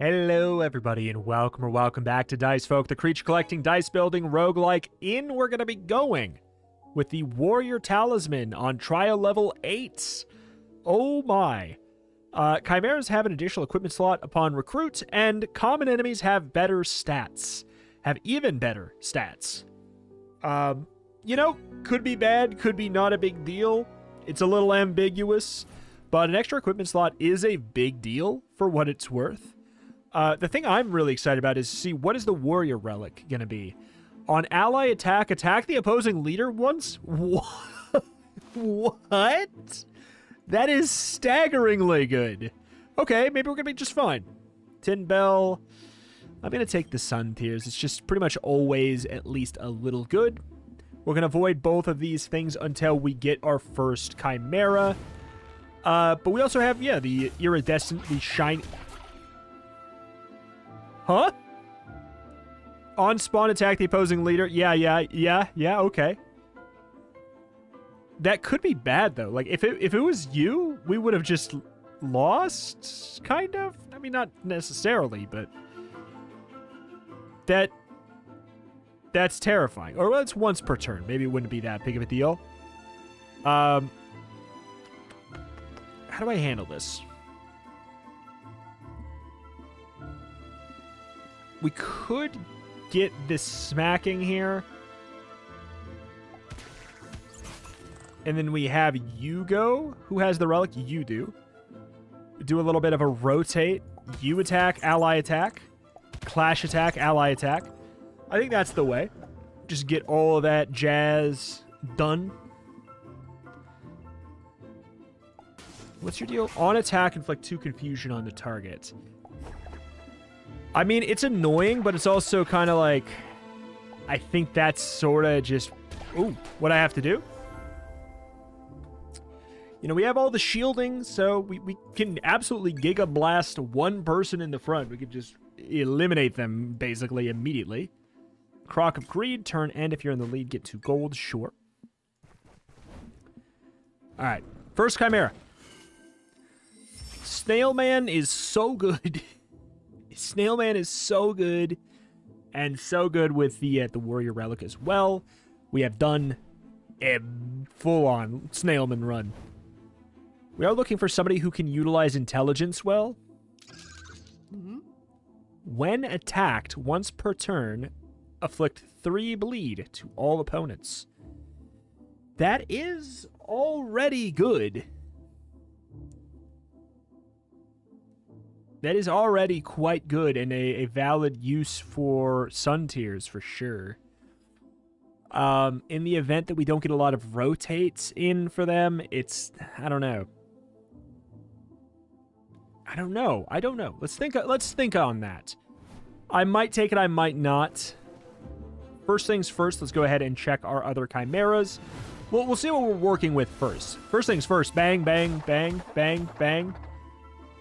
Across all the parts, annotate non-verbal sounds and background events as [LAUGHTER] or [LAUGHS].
Hello, everybody, and welcome or welcome back to Dicefolk, the creature collecting, dice building, roguelike. In we're going to be going with the Warrior Talisman on trial level 8. Oh my. Uh, Chimeras have an additional equipment slot upon recruit, and common enemies have better stats. Have even better stats. Um, you know, could be bad, could be not a big deal. It's a little ambiguous, but an extra equipment slot is a big deal for what it's worth. Uh, the thing I'm really excited about is see what is the warrior relic going to be. On ally attack, attack the opposing leader once? [LAUGHS] What? That is staggeringly good. Okay, maybe we're to be just fine. Tin Bell. I'm going to take the Sun Tears. It's just pretty much always at least a little good. We're going to avoid both of these things until we get our first Chimera. Uh, but we also have, yeah, the Iridescent, the Shiny... Huh? On spawn attack the opposing leader. Yeah, yeah, yeah, yeah, okay. That could be bad though. Like if it if it was you, we would have just lost kind of. I mean not necessarily, but that that's terrifying. Or well, it's once per turn. Maybe it wouldn't be that big of a deal. Um how do I handle this? We could get this smacking here. And then we have you go. Who has the relic? You do. Do a little bit of a rotate. You attack, ally attack. Clash attack, ally attack. I think that's the way. Just get all of that jazz done. What's your deal? On attack, inflict two confusion on the target. I mean, it's annoying, but it's also kind of like... I think that's sort of just... Ooh, what I have to do? You know, we have all the shielding, so we, we can absolutely Giga Blast one person in the front. We could just eliminate them, basically, immediately. Croc of Greed, turn end. If you're in the lead, get two gold. Sure. All right. First Chimera. Snailman is so good. [LAUGHS] Snailman is so good, and so good with the uh, the Warrior Relic as well. We have done a full-on Snailman run. We are looking for somebody who can utilize intelligence well. Mm-hmm. When attacked once per turn, afflict three bleed to all opponents. That is already good. That is already quite good and a, a valid use for sun tears for sure. Um, in the event that we don't get a lot of rotates in for them, it's I don't know. I don't know. I don't know. Let's think. Let's think on that. I might take it. I might not. First things first. Let's go ahead and check our other chimeras. Well, we'll see what we're working with first. First things first. Bang, bang, bang, bang, bang.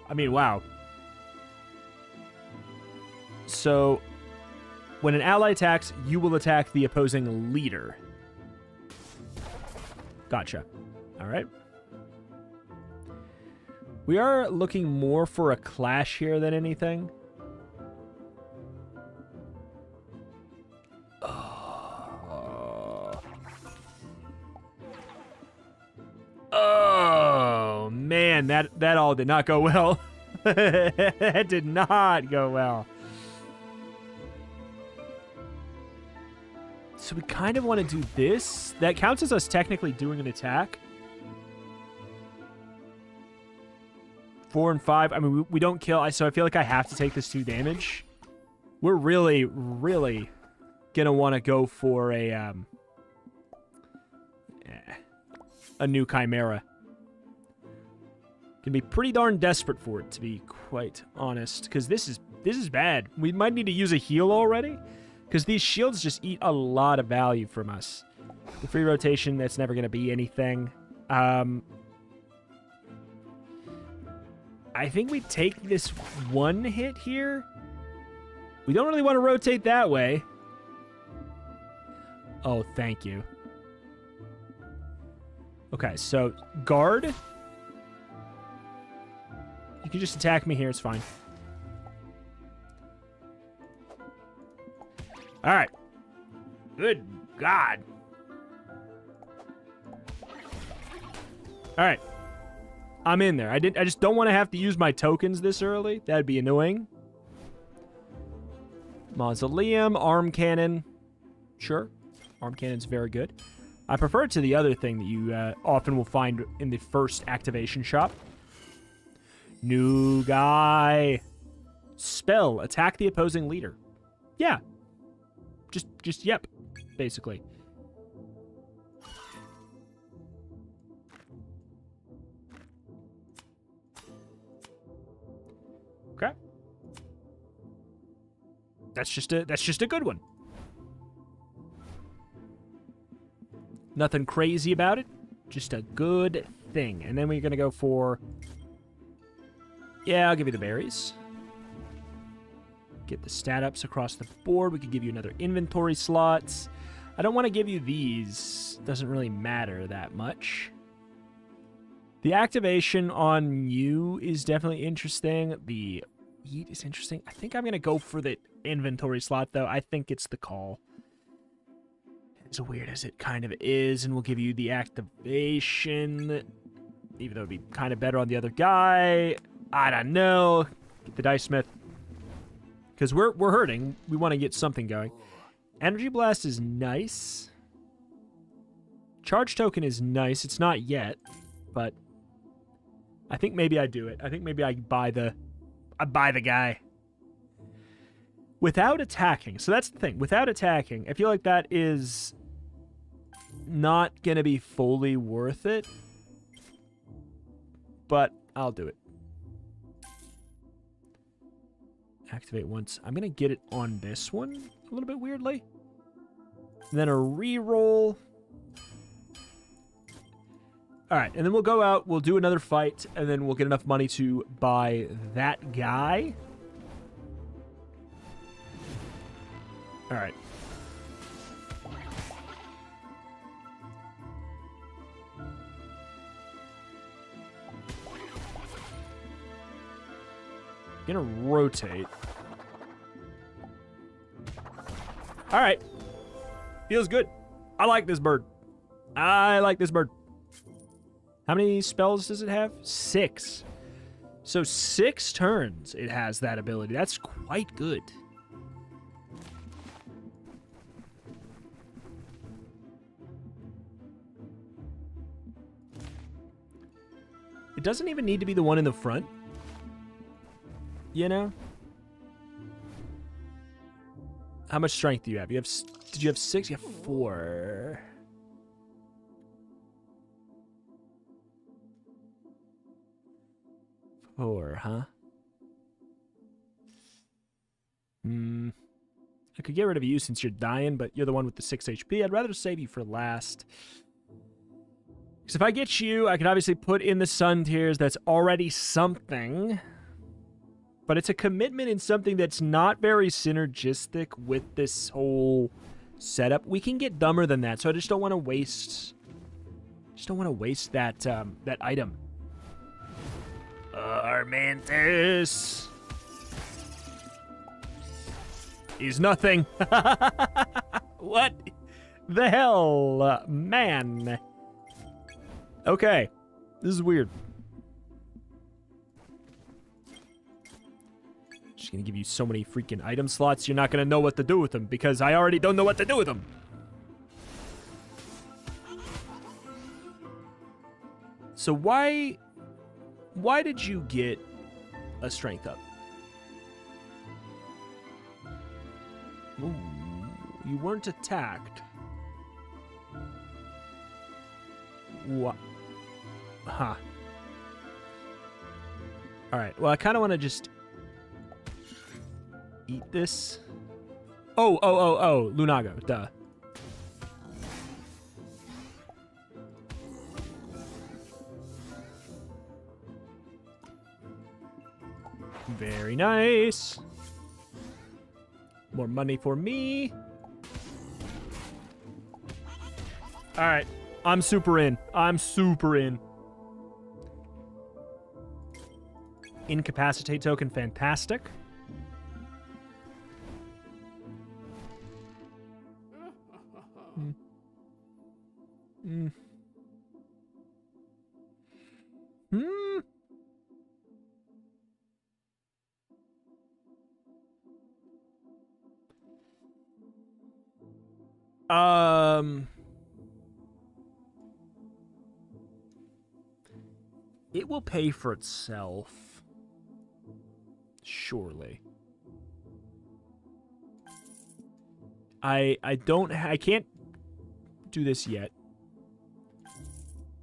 I mean, wow. So, when an ally attacks, you will attack the opposing leader. Gotcha. All right. We are looking more for a clash here than anything. Oh, oh man, that that all did not go well. [LAUGHS] that did not go well. So we kind of want to do this. That counts as us technically doing an attack. Four and five. I mean, we, we don't kill. So I feel like I have to take this two damage. We're really, really going to want to go for a, um, eh, a new Chimera. Can be pretty darn desperate for it, to be quite honest. Because this is, this is bad. We might need to use a heal already. Because these shields just eat a lot of value from us. The free rotation, that's never going to be anything. Um, I think we take this one hit here. We don't really want to rotate that way. Oh, thank you. Okay, so guard. You can just attack me here. It's fine. All right. Good God. All right. I'm in there. I didn't I just don't want to have to use my tokens this early. That'd be annoying. Mausoleum, arm cannon. Sure. Arm cannon's very good. I prefer it to the other thing that you uh, often will find in the first activation shop. New guy. Spell. Attack the opposing leader. Yeah. Just, just, yep. Basically. Okay. That's just a, that's just a good one. Nothing crazy about it. Just a good thing. And then we're going to go for... Yeah, I'll give you the berries. Get the stat ups across the board. We could give you another inventory slots. I don't want to give you these. Doesn't really matter that much. The activation on you is definitely interesting. The eat is interesting. I think I'm going to go for the inventory slot, though. I think it's the call. As weird as it kind of is, and we'll give you the activation. Even though it'd be kind of better on the other guy. I don't know. Get the Dice Smith. Because we're, we're hurting. We want to get something going. Energy Blast is nice. Charge Token is nice. It's not yet, but I think maybe I do it. I think maybe I buy the I buy the guy. Without attacking. So that's the thing. Without attacking, I feel like that is not going to be fully worth it. But I'll do it. Activate once. I'm going to get it on this one a little bit weirdly. then a re-roll. All right, and then we'll go out, we'll do another fight, and then we'll get enough money to buy that guy. All right. Gonna rotate. All right. Feels good. I like this bird. I like this bird. How many spells does it have? Six. So six turns it has that ability. That's quite good. It doesn't even need to be the one in the front. You know? How much strength do you have? You have did you have 6? You have 4. Four, huh? Hmm. I could get rid of you since you're dying, but you're the one with the 6 HP. I'd rather save you for last. Because if I get you, I can obviously put in the Sun Tears. That's already something. But it's a commitment in something that's not very synergistic with this whole setup. We can get dumber than that, so I just don't want to waste... Just don't want to waste that, um, that item. Armantis. He's nothing. [LAUGHS] what the hell, man? Okay, this is weird. Just gonna give you so many freaking item slots, you're not gonna know what to do with them because I already don't know what to do with them. So why why did you get a strength up? Ooh, you weren't attacked. What? Huh. Alright, well, I kind of want to just eat this. Oh, oh, oh, oh, Lunago, duh. Very nice. More money for me. All right. I'm super in. I'm super in. Incapacitate token, fantastic. Um. It will pay for itself. Surely. I I don't I can't do this yet.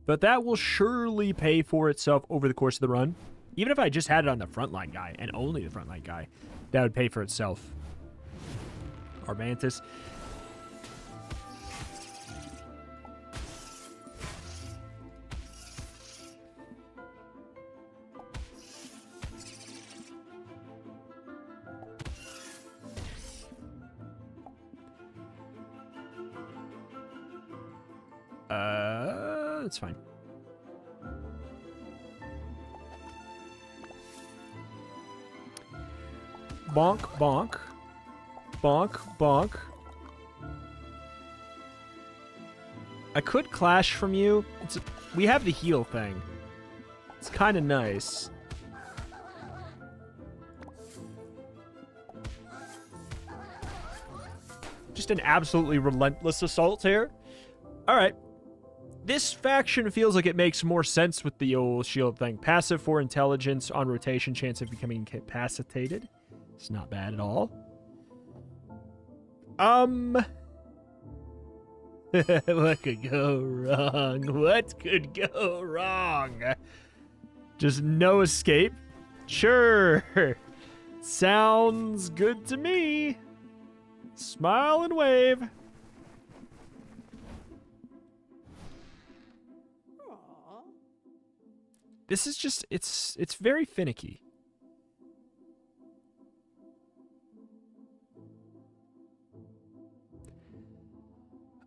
But that will surely pay for itself over the course of the run. Even if I just had it on the frontline guy, and only the frontline guy, that would pay for itself. Armantis. Bonk, bonk. Bonk, bonk. I could clash from you. It's we have the heal thing. It's kind of nice. Just an absolutely relentless assault here. All right. This faction feels like it makes more sense with the old shield thing. Passive for intelligence on rotation, chance of becoming incapacitated. It's not bad at all. Um. [LAUGHS] what could go wrong? What could go wrong? Just no escape? Sure. [LAUGHS] Sounds good to me. Smile and wave. This is just it's it's very finicky.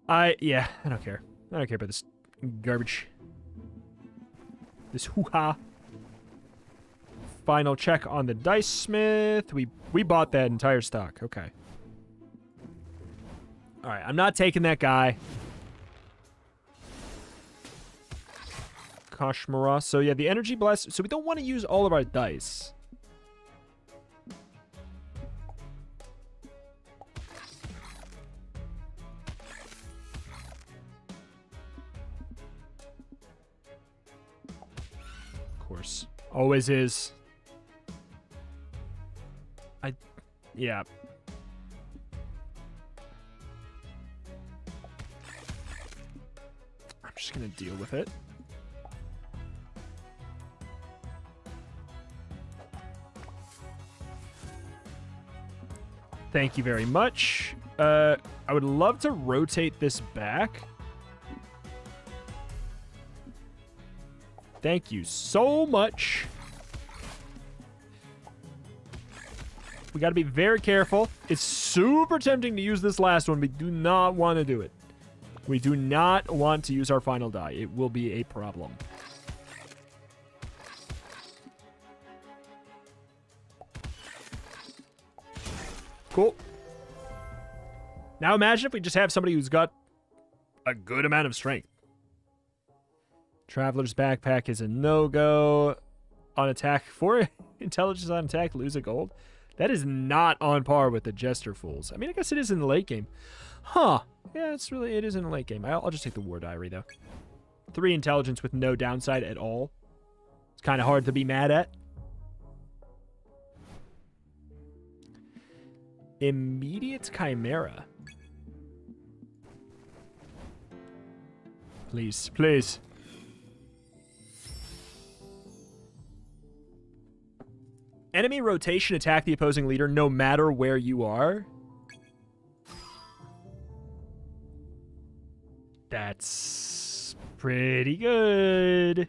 I yeah, I don't care. I don't care about this garbage. This hoo-ha. Final check on the dice smith. We we bought that entire stock. Okay. All right, I'm not taking that guy. Kashmara. So yeah, the energy blast. So we don't want to use all of our dice. Always is. I, yeah. I'm just gonna deal with it. Thank you very much. Uh, I would love to rotate this back. Thank you so much. We got to be very careful. It's super tempting to use this last one. We do not want to do it. We do not want to use our final die. It will be a problem. Cool. Now imagine if we just have somebody who's got a good amount of strength. Traveler's backpack is a no-go. On attack, [LAUGHS] for intelligence on attack, lose a gold. That is not on par with the Jester Fools. I mean, I guess it is in the late game. Huh. Yeah, it's really, it is in the late game. I'll, I'll just take the War Diary, though. Three intelligence with no downside at all. It's kind of hard to be mad at. Immediate Chimera. Please, please. Enemy rotation attack the opposing leader no matter where you are. That's pretty good.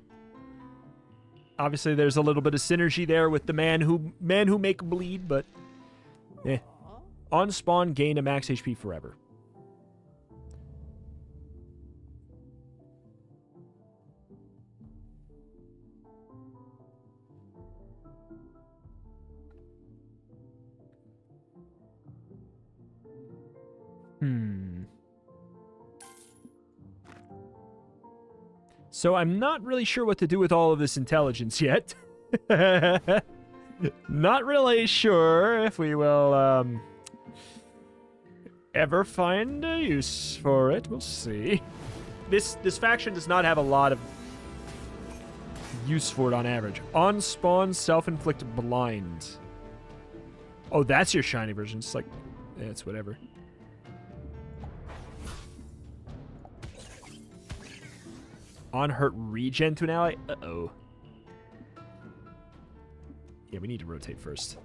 Obviously, there's a little bit of synergy there with the man who man who make bleed, but eh. On spawn, gain a max HP forever. So I'm not really sure what to do with all of this intelligence yet. [LAUGHS] not really sure if we will um, ever find a use for it. We'll see. This this faction does not have a lot of use for it on average. On spawn, self-inflicted blind. Oh, that's your shiny version. It's like, yeah, it's whatever. On hurt regen to an ally? Uh-oh. Yeah, we need to rotate first.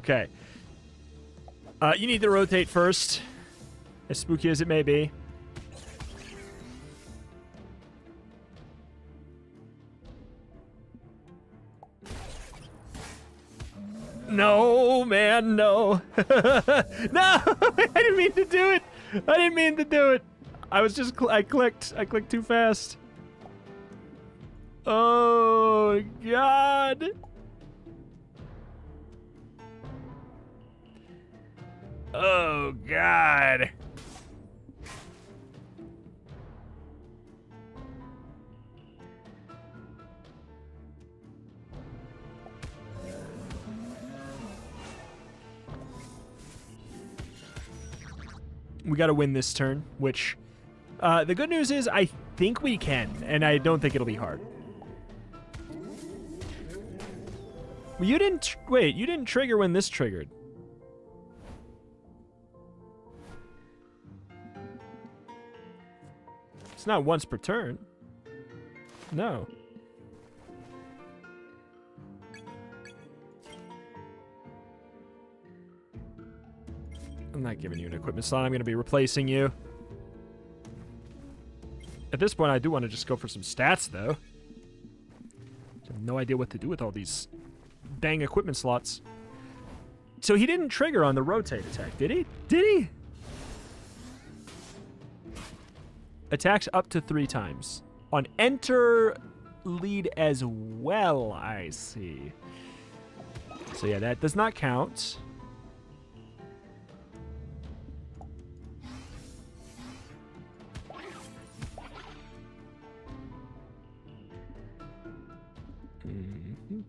Okay. Uh, you need to rotate first, as spooky as it may be. No, man, no. [LAUGHS] no, [LAUGHS] I didn't mean to do it. I didn't mean to do it. I was just, cl I clicked. I clicked too fast. Oh, God. Oh, God. We got to win this turn, which uh, the good news is I think we can, and I don't think it'll be hard. You didn't... Wait, you didn't trigger when this triggered. It's not once per turn. No. I'm not giving you an equipment slot. I'm going to be replacing you. At this point, I do want to just go for some stats, though. I have no idea what to do with all these dang equipment slots. So he didn't trigger on the rotate attack, did he? Did he? Attacks up to three times. On enter lead as well, I see. So yeah, that does not count. Mhm.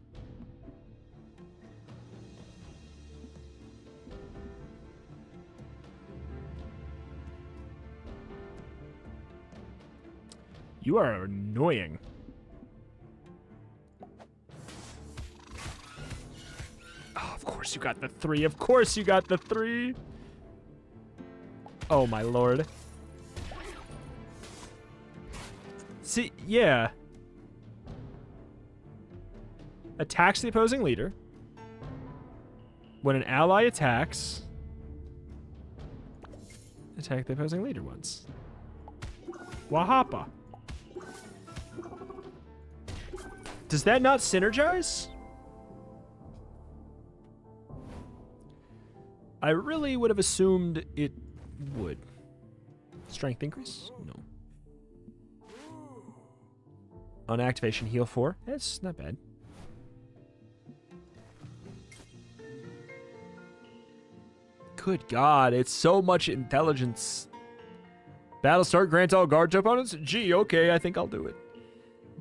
You are annoying. Oh, of course you got the three. Of course you got the three. Oh, my lord. See, yeah. Attacks the opposing leader. When an ally attacks, attack the opposing leader once. Wahapa. Does that not synergize? I really would have assumed it would. Strength increase? No. On activation, heal 4. That's not bad. Good God, it's so much intelligence. Battlestar grants all guard to opponents? Gee, okay, I think I'll do it.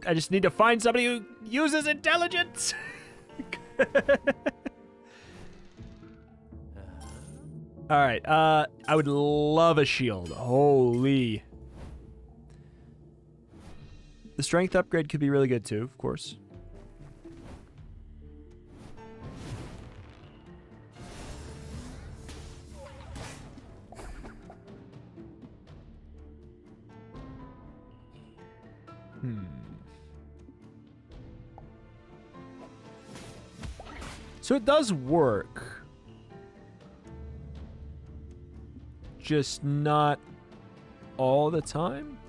I just need to find somebody who uses intelligence. [LAUGHS] All right. Uh, I would love a shield. Holy. The strength upgrade could be really good too, of course. Hmm. So it does work. Just not all the time?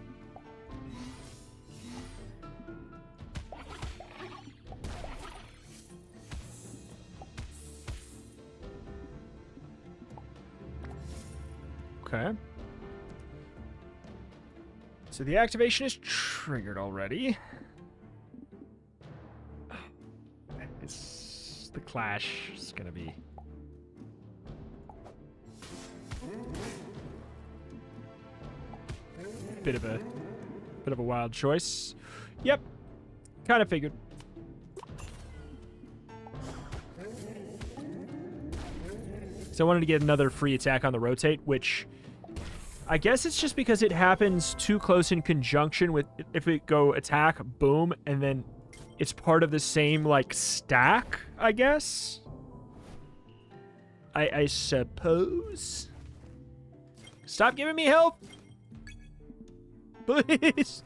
So the activation is triggered already. It's the clash is gonna be bit of a bit of a wild choice. Yep, kind of figured. So I wanted to get another free attack on the rotate, which I guess it's just because it happens too close in conjunction with if we go attack, boom, and then it's part of the same like stack, I guess. I I suppose. Stop giving me help. [LAUGHS] Please.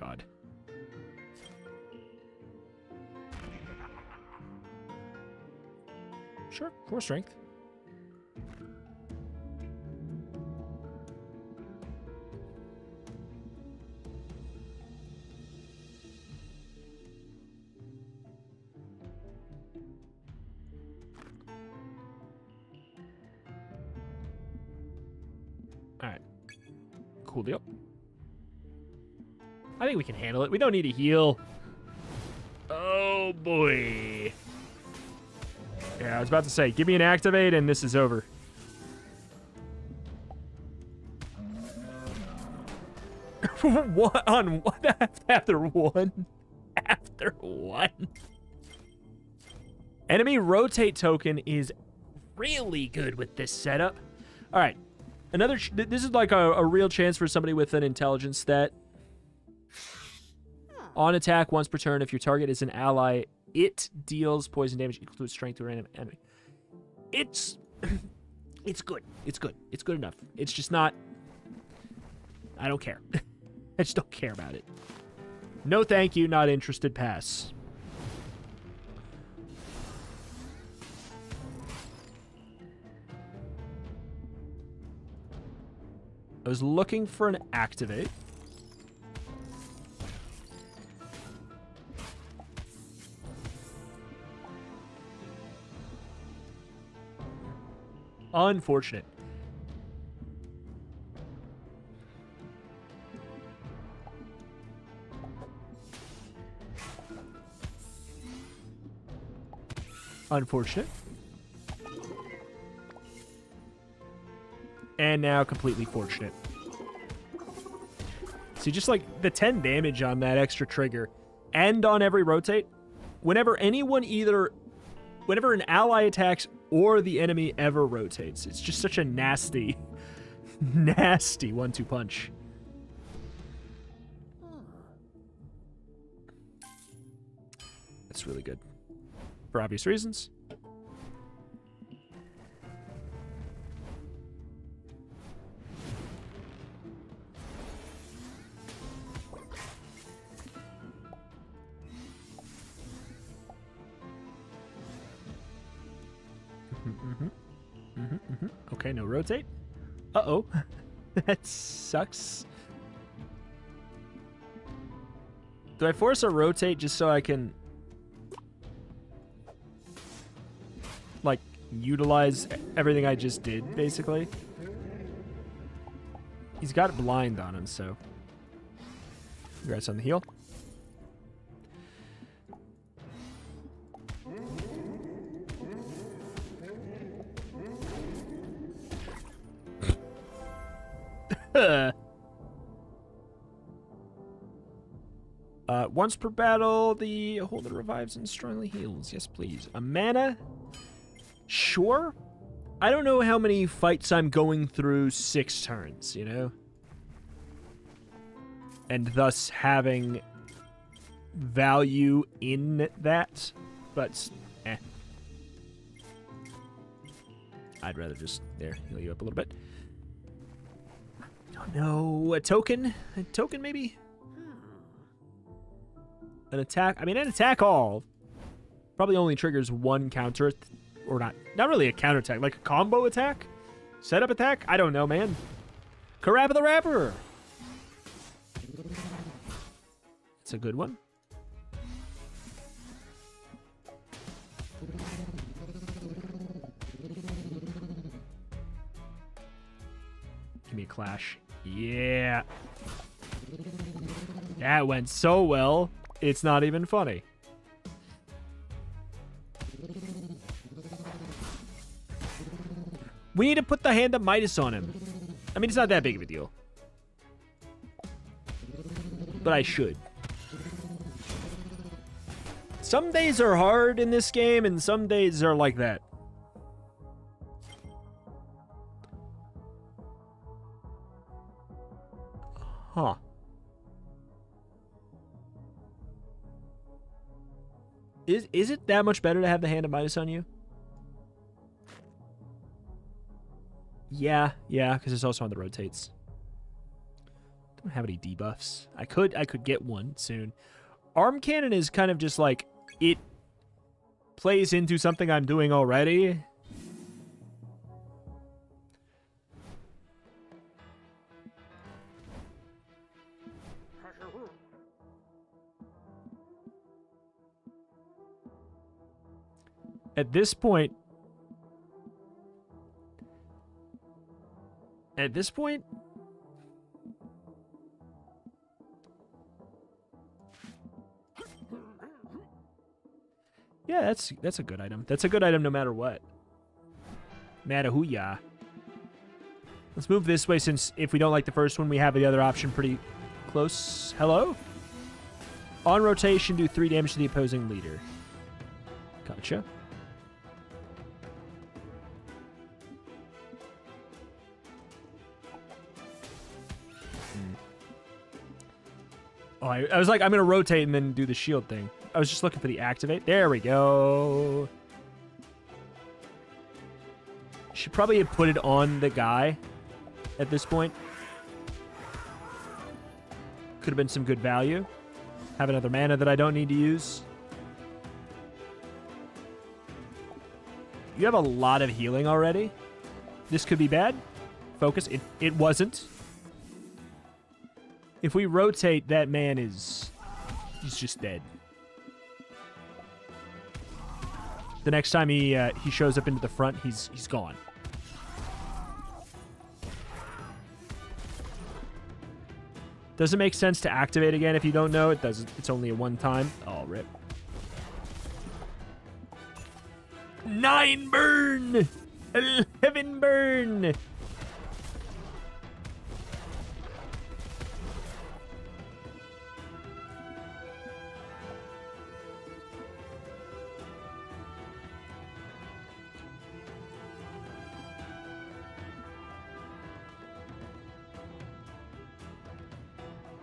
God. Sure, four strength. Think we can handle it. We don't need a heal. Oh, boy. Yeah, I was about to say, give me an activate and this is over. [LAUGHS] what on what [LAUGHS] after one? After one. Enemy rotate token is really good with this setup. All right. Another this is like a, a real chance for somebody with an intelligence stat. On attack once per turn, if your target is an ally, it deals poison damage equal to its strength to a random enemy. It's [CLEARS THROAT] it's good. It's good. It's good enough. It's just not I don't care. [LAUGHS] I just don't care about it. No thank you, not interested, pass. I was looking for an activate. Unfortunate. Unfortunate. And now completely fortunate. See, just like the 10 damage on that extra trigger and on every rotate, whenever anyone either, whenever an ally attacks or the enemy ever rotates, it's just such a nasty, [LAUGHS] nasty one-two punch. That's really good. For obvious reasons. Uh-oh. [LAUGHS] that sucks. Do I force a rotate just so I can... Like, utilize everything I just did, basically? He's got blind on him, so... Congrats on the heal. Once per battle, the holder revives and strongly heals. Yes, please. A mana? Sure. I don't know how many fights I'm going through six turns, you know? And thus having value in that, but eh. I'd rather just, there, heal you up a little bit. Don't know. A token? A token, maybe? An attack? I mean, an attack all probably only triggers one counter, or not. Not really a counter attack, like a combo attack? Setup attack? I don't know, man. Karappa the Rapper! It's a good one. Give me a clash. Yeah. That went so well, it's not even funny. We need to put the hand of Midas on him. I mean, it's not that big of a deal. But I should. Some days are hard in this game, and some days are like that. Huh. Is is it that much better to have the hand of Midas on you? Yeah, yeah, because it's also on the rotates. Don't have any debuffs. I could I could get one soon. Arm cannon is kind of just like it plays into something I'm doing already. At this point, at this point, yeah, that's that's a good item. That's a good item no matter what. Matahuya. Let's move this way since if we don't like the first one, we have the other option pretty close. Hello? On rotation, do three damage to the opposing leader. Gotcha. Oh, I, I was like, I'm going to rotate and then do the shield thing. I was just looking for the activate. There we go. Should probably have put it on the guy at this point. Could have been some good value. Have another mana that I don't need to use. You have a lot of healing already. This could be bad. Focus. It, it wasn't. If we rotate, that man is... He's just dead. The next time he uh, he shows up into the front, he's he's gone. Does it make sense to activate again if you don't know? It doesn't. It's only a one time. Oh, rip. Nine burn! Eleven burn!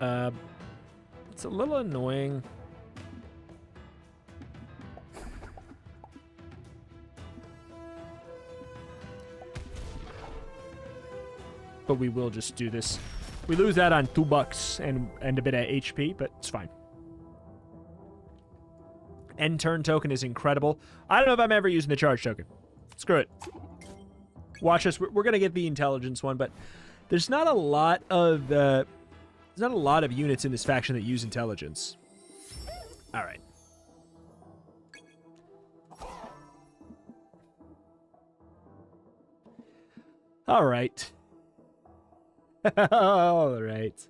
Uh, it's a little annoying. But we will just do this. We lose that on two bucks and, and a bit of HP, but it's fine. End turn token is incredible. I don't know if I'm ever using the charge token. Screw it. Watch us. We're, we're going to get the intelligence one, but there's not a lot of... Uh, there's not a lot of units in this faction that use intelligence. All right. All right. [LAUGHS] all right.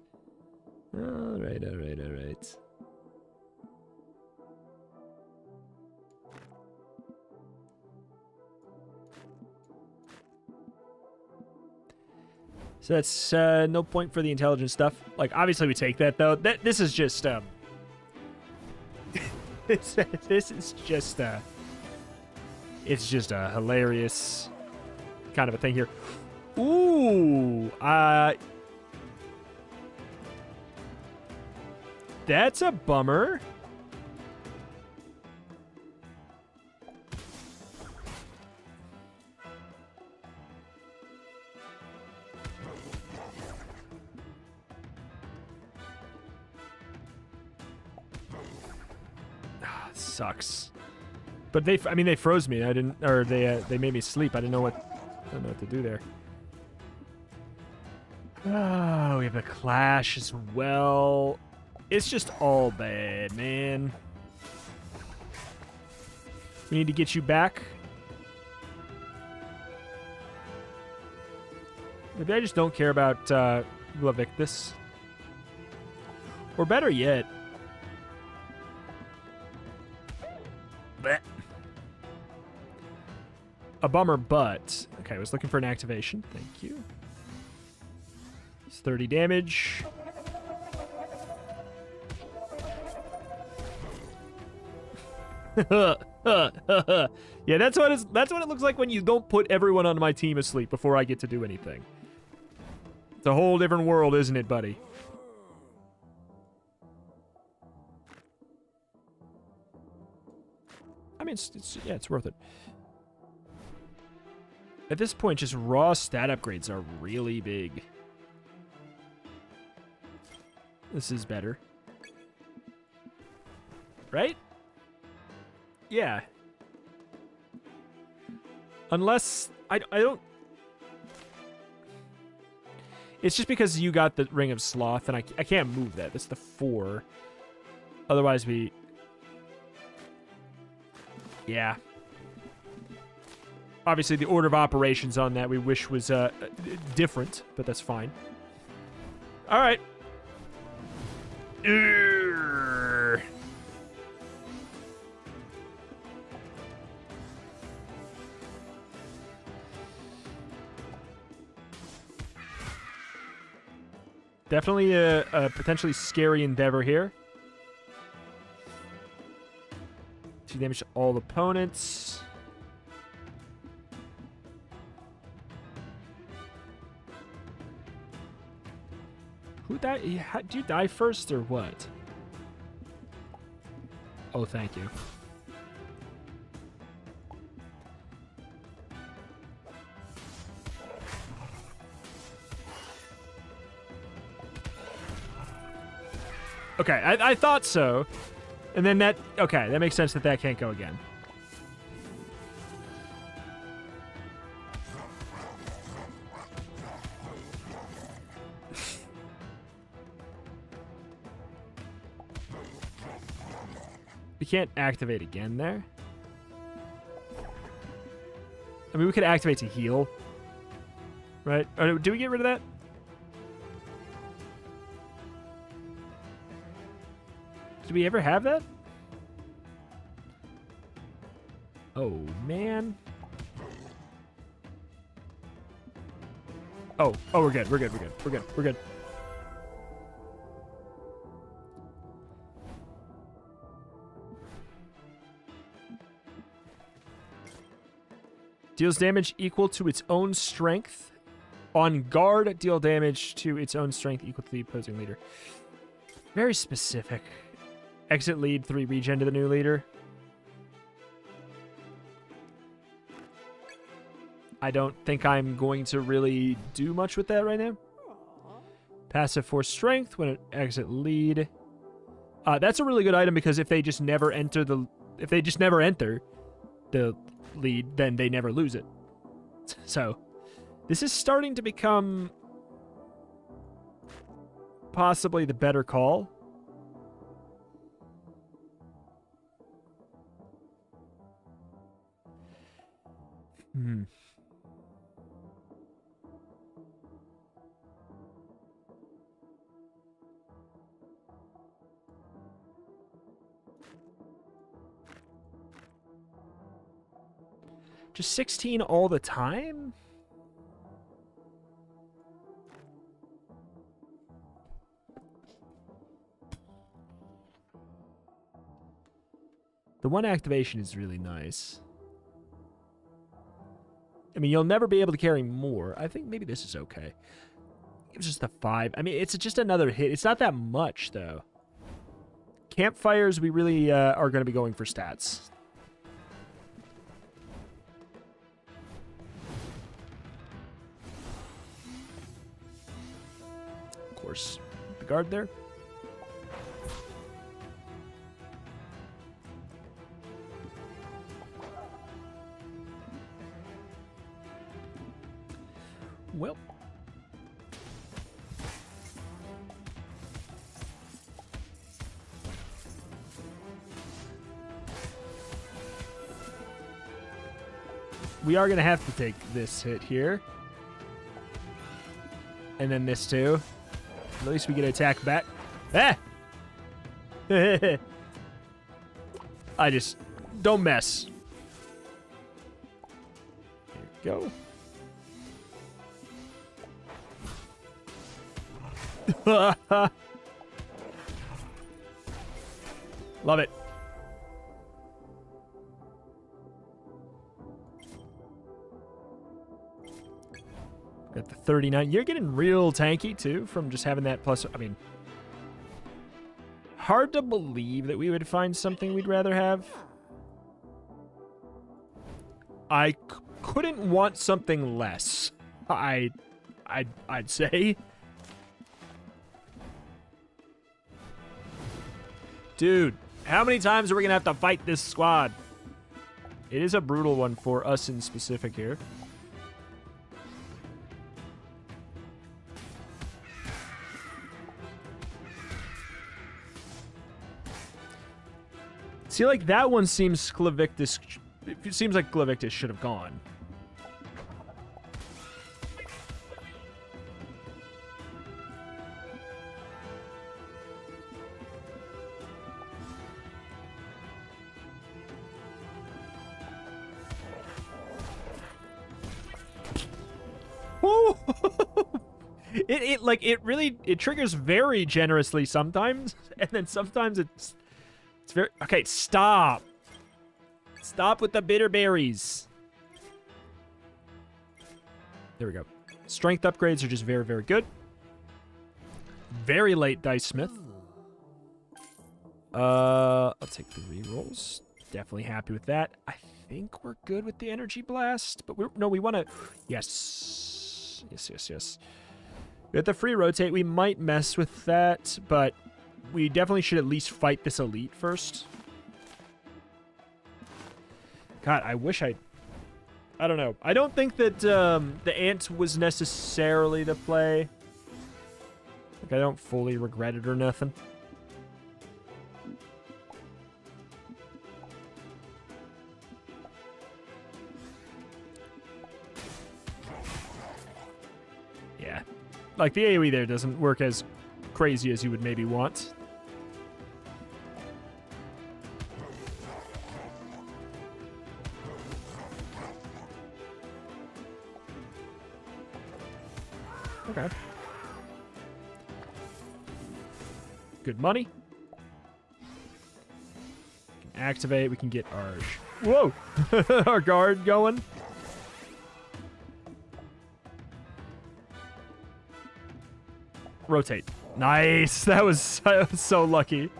So that's uh, no point for the intelligence stuff. Like, obviously we take that, though. That This is just, um... [LAUGHS] this, this is just, uh... It's just a hilarious kind of a thing here. Ooh! Uh... That's a bummer. But they, I mean, they froze me. I didn't, or they, uh, they made me sleep. I didn't know what, I don't know what to do there. Oh, we have a clash as well. It's just all bad, man. We need to get you back. Maybe I just don't care about uh, Glavictus. Or better yet... A bummer, but... Okay, I was looking for an activation. Thank you. It's 30 damage. [LAUGHS] yeah, that's what it's that's what it looks like when you don't put everyone on my team asleep before I get to do anything. It's a whole different world, isn't it, buddy? I mean, it's, it's yeah, it's worth it. At this point, just raw stat upgrades are really big. This is better. Right? Yeah. Unless... I, I don't... It's just because you got the Ring of Sloth, and I, I can't move that. That's the four. Otherwise, we... Yeah. Obviously, the order of operations on that we wish was uh, different, but that's fine. All right. Urgh. Definitely a, a potentially scary endeavor here. Two damage to all opponents. Who? Did you die first or what? Oh, thank you. Okay, I, I thought so. And then that... Okay, that makes sense that that can't go again. We can't activate again there. I mean, we could activate to heal. Right? Or, do we get rid of that? Did we ever have that? Oh, man. Oh, oh, we're good. We're good. We're good. We're good. We're good. Deals damage equal to its own strength. On guard, deal damage to its own strength equal to the opposing leader. Very specific. Exit lead, three regen to the new leader. I don't think I'm going to really do much with that right now. Passive force strength when it exit lead. Uh, that's a really good item because if they just never enter the, if they just never enter the lead, then they never lose it. So, this is starting to become possibly the better call. Hmm. Just 16 all the time? The one activation is really nice. I mean, you'll never be able to carry more. I think maybe this is okay. It was just a five. I mean, it's just another hit. It's not that much, though. Campfires, we really uh, are going to be going for stats. the guard there. Well. We are going to have to take this hit here. And then this too. At least we get attack back. Ah! [LAUGHS] I just... Don't mess. Here we go. [LAUGHS] Love it. Got the 39. You're getting real tanky, too, from just having that plus... I mean... Hard to believe that we would find something we'd rather have. I couldn't want something less. I... I'd, I'd say. Dude, how many times are we going to have to fight this squad? It is a brutal one for us in specific here. See, like, that one seems Clavictus... It seems like Clavictus should have gone. [LAUGHS] it, it like it really it triggers very generously sometimes [LAUGHS] and then sometimes it's it's very... Okay, stop. Stop with the bitter berries. There we go. Strength upgrades are just very, very good. Very late Dice Smith. Uh, I'll take the rerolls. Definitely happy with that. I think we're good with the Energy Blast, but we're... No, we want to... Yes. Yes, yes, yes. With the free rotate, we might mess with that, but we definitely should at least fight this elite first. God, I wish I... I don't know. I don't think that um, the ant was necessarily the play. Like, I don't fully regret it or nothing. Yeah. Like, the AoE there doesn't work as crazy as you would maybe want. Good money. activate. We can get our... Whoa! [LAUGHS] our guard going. Rotate. Nice. [LAUGHS] That was, that was so lucky.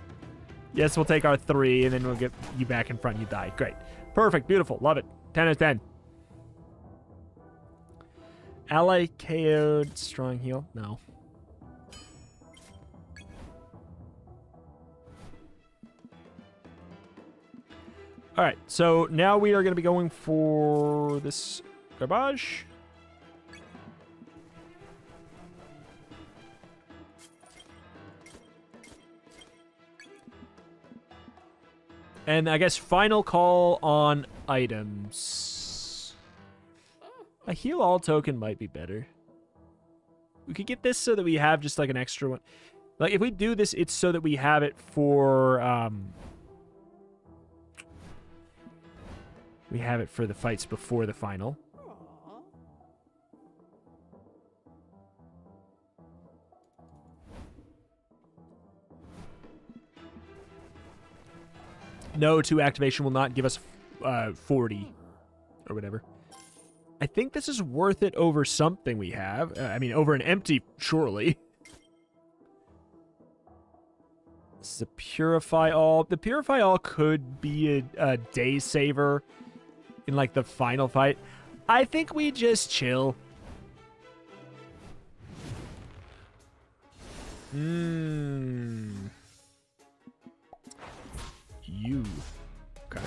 Yes, we'll take our three, and then we'll get you back in front. You die. Great. Perfect. Beautiful. Love it. 10 out of 10. Ally KO'd. Strong heal. No. All right, so now we are going to be going for this garbage. And I guess final call on items. A heal all token might be better. We could get this so that we have just like an extra one. Like if we do this, it's so that we have it for um we have it for the fights before the final. No, 2 activation will not give us uh, 40 or whatever. I think this is worth it over something we have. Uh, I mean, over an empty, surely. This is a Purify All. The Purify All could be a, a day saver in, like, the final fight. I think we just chill. Hmm you. Okay.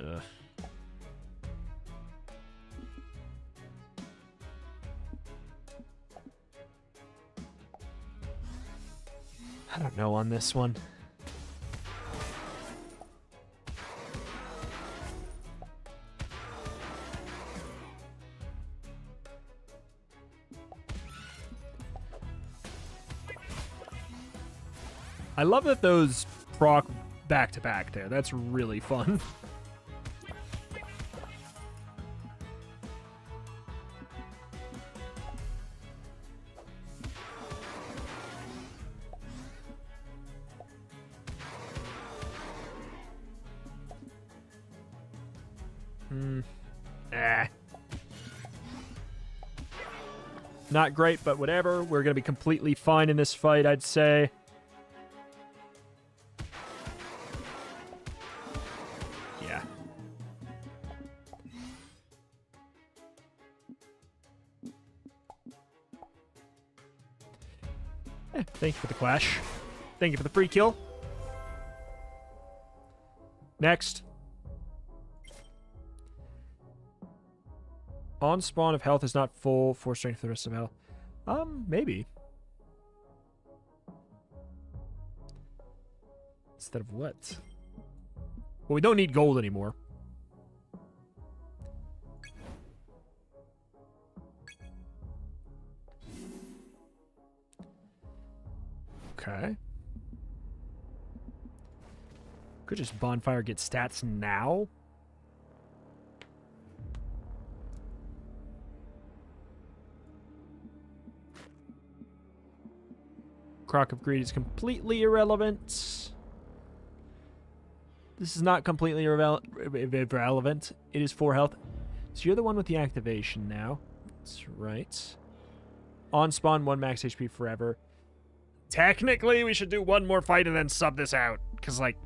Ugh. I don't know on this one. I love that those proc back to back there. That's really fun. [LAUGHS] Hmm. Eh. Not great, but whatever. We're going to be completely fine in this fight, I'd say. Thank you for the. Thank you for the free kill. Next. On spawn if health is not full, for strength for the rest of the health. Um, maybe. Instead of what? Well, we don't need gold anymore. Okay. Could just bonfire get stats now? Crock of Greed is completely irrelevant. This is not completely irrelevant. It is 4 health. So you're the one with the activation now. That's right. On spawn, 1 max HP forever. Technically, we should do one more fight and then sub this out. Because, like,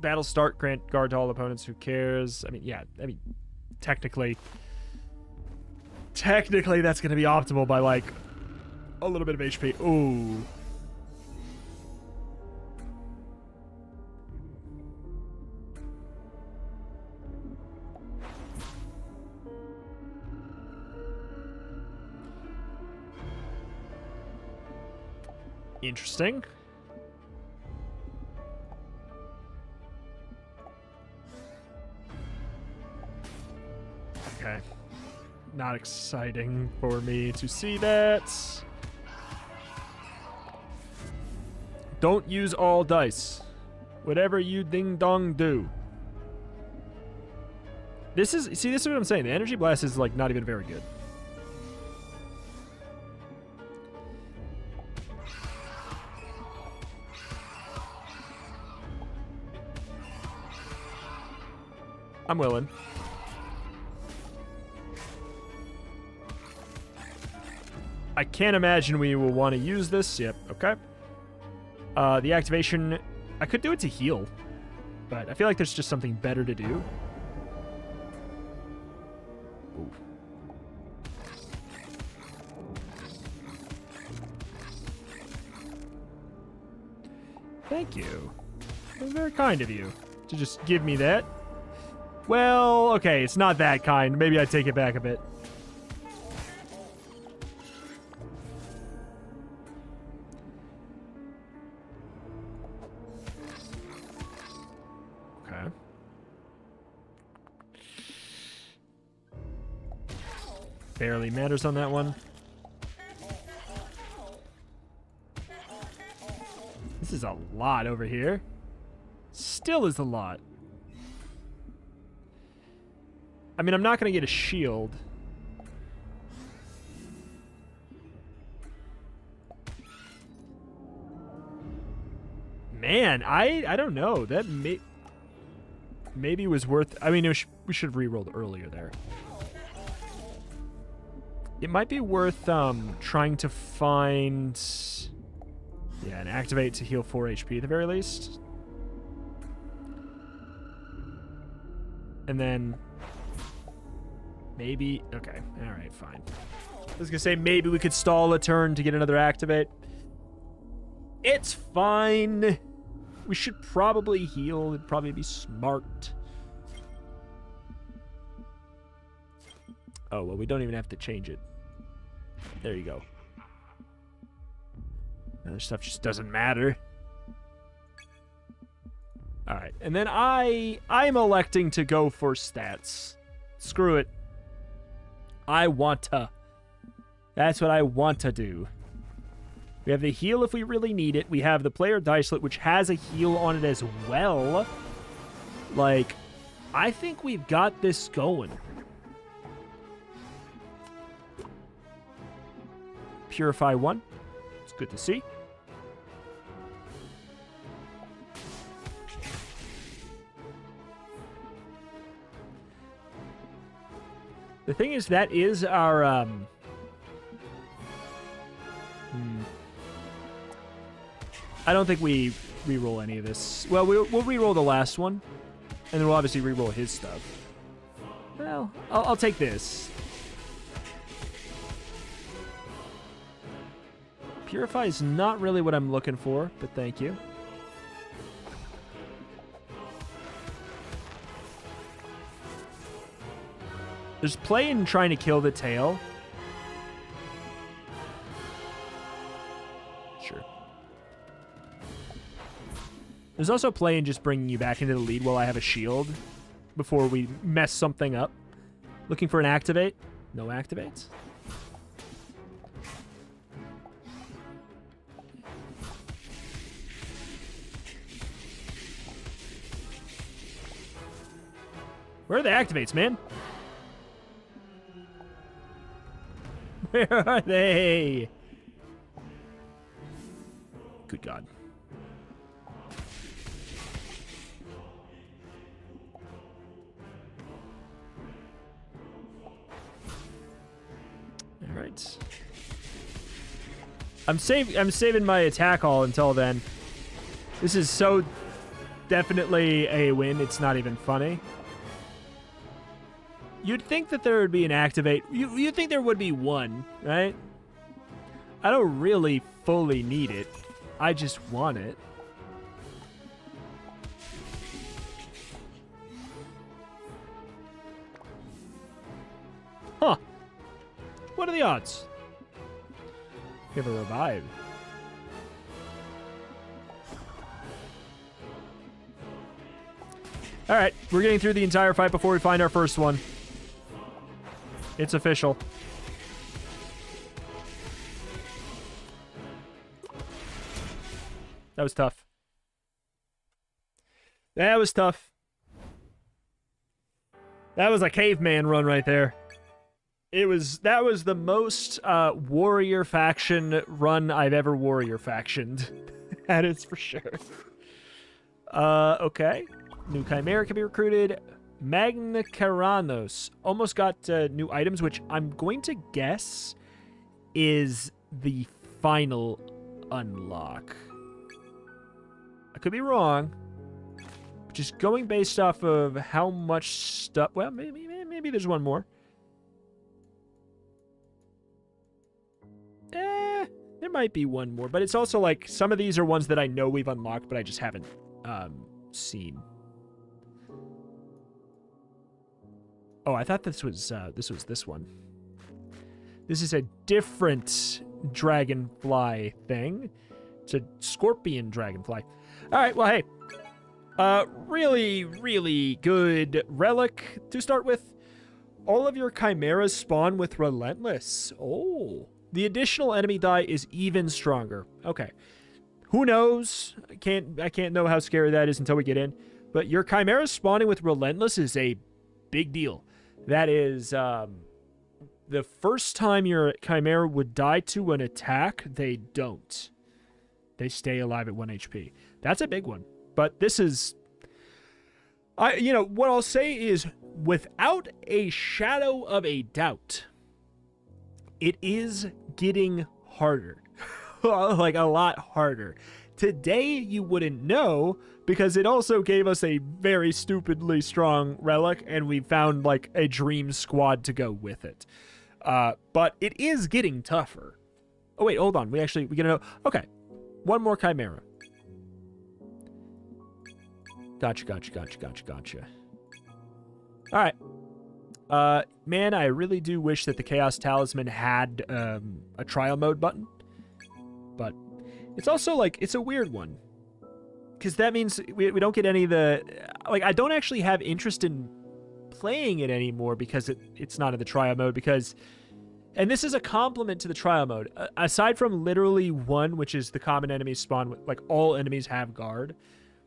battle start, grant guard to all opponents. Who cares? I mean, yeah. I mean, technically... Technically, that's going to be optimal by, like, a little bit of HP. Ooh. Interesting. Okay. Not exciting for me to see that. Don't use all dice. Whatever you ding dong do. This is see this is what I'm saying. The energy blast is like not even very good. I'm willing. I can't imagine we will want to use this. Yep, okay. Uh, the activation, I could do it to heal, but I feel like there's just something better to do. Ooh. Thank you. very kind of you to just give me that. Well, okay, it's not that kind. Maybe I take it back a bit. Okay. Barely matters on that one. This is a lot over here. Still is a lot. I mean, I'm not going to get a shield. Man, I I don't know. That may maybe was worth... I mean, sh we should have re-rolled earlier there. It might be worth um, trying to find... Yeah, and activate to heal 4 HP at the very least. And then Maybe. Okay. All right, fine. I was going to say maybe we could stall a turn to get another activate. It's fine. We should probably heal. It'd probably be smart. Oh, well, we don't even have to change it. There you go. Other stuff just doesn't matter. All right, and then I I'm electing to go for stats. Screw it. I want to. That's what I want to do. We have the heal if we really need it. We have the player dicelet, which has a heal on it as well. Like, I think we've got this going. Purify 1. It's good to see. Thing is, that is our... Um, hmm. I don't think we re-roll any of this. Well, we'll, we'll re-roll the last one, and then we'll obviously re-roll his stuff. Well, I'll, I'll take this. Purify is not really what I'm looking for, but thank you. There's play in trying to kill the tail. Sure. There's also play in just bringing you back into the lead while I have a shield before we mess something up. Looking for an activate. No activates. Where are the activates, man? [LAUGHS] Where are they? Good God. All right. I'm save I'm saving my attack all until then. This is so definitely a win. It's not even funny. You'd think that there would be an activate. You, you'd think there would be one, right? I don't really fully need it. I just want it. Huh. What are the odds? We have a revive. All right, we're getting through the entire fight before we find our first one. It's official. That was tough. That was tough. That was a caveman run right there. It was that was the most uh, warrior faction run I've ever warrior factioned. [LAUGHS] that is for sure. Uh, okay. New Chimera can be recruited. Magna Karanos almost got uh, new items, which I'm going to guess is the final unlock. I could be wrong. Just going based off of how much stuff... Well, maybe, maybe there's one more. Eh, there might be one more. But it's also like some of these are ones that I know we've unlocked, but I just haven't um, seen. Oh, I thought this was uh, this was this one. This is a different dragonfly thing. It's a scorpion dragonfly. All right, well, hey. Uh, really, really good relic to start with. All of your chimeras spawn with Relentless. Oh. The additional enemy die is even stronger. Okay. Who knows? I can't I can't know how scary that is until we get in. But your chimeras spawning with Relentless is a big deal. That is um, the first time your Chimera would die to an attack, they don't. They stay alive at 1 HP. That's a big one. But this is... I, you know, what I'll say is, without a shadow of a doubt, it is getting harder. [LAUGHS] like, a lot harder. Today, you wouldn't know because it also gave us a very stupidly strong relic, and we found like a dream squad to go with it. Uh, but it is getting tougher. Oh wait, hold on. We actually we gonna know. Okay, one more chimera. Gotcha, gotcha, gotcha, gotcha, gotcha. All right. Uh, man, I really do wish that the Chaos Talisman had um, a trial mode button. But it's also like, it's a weird one because that means we, we don't get any of the like I don't actually have interest in playing it anymore because it, it's not in the trial mode because And this is a compliment to the trial mode. Uh, aside from literally one, which is the common enemy spawn, like all enemies have guard,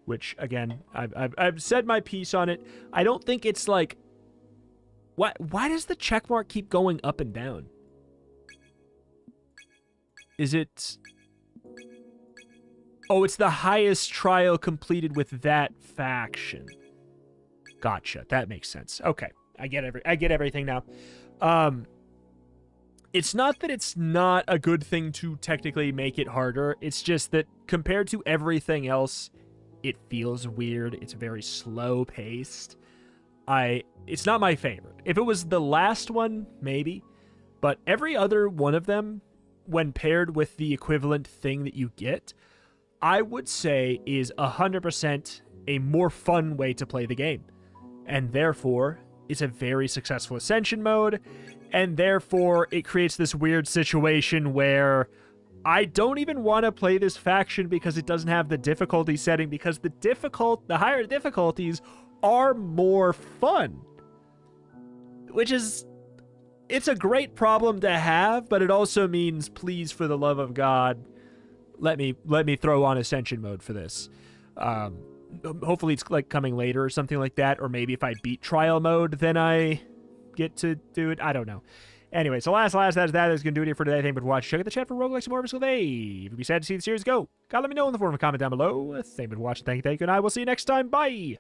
which again, I've, I've, I've said my piece on it. I don't think it's like, why, why does the check mark keep going up and down? Is it, oh, it's the highest trial completed with that faction. Gotcha. That makes sense. Okay. I get every, I get everything now. Um, it's not that it's not a good thing to technically make it harder. It's just that compared to everything else, it feels weird. It's very slow paced. I it's not my favorite. If it was the last one, maybe, but every other one of them when paired with the equivalent thing that you get, I would say is 100% a more fun way to play the game. And therefore, it's a very successful ascension mode and therefore it creates this weird situation where I don't even want to play this faction because it doesn't have the difficulty setting because the difficult the higher difficulties are more fun. Which is it's a great problem to have, but it also means please for the love of God let me let me throw on ascension mode for this. Um hopefully it's like coming later or something like that or maybe if I beat trial mode then I get to do it. I don't know. Anyway, so last, last, that's that. That's going to do it here for today. Thank you for watching. Check out the chat for roguelikes and more every day. If you'd be sad to see the series go, God, let me know in the form of a comment down below. Thank you for watching. Thank you, thank you, and I will see you next time. Bye!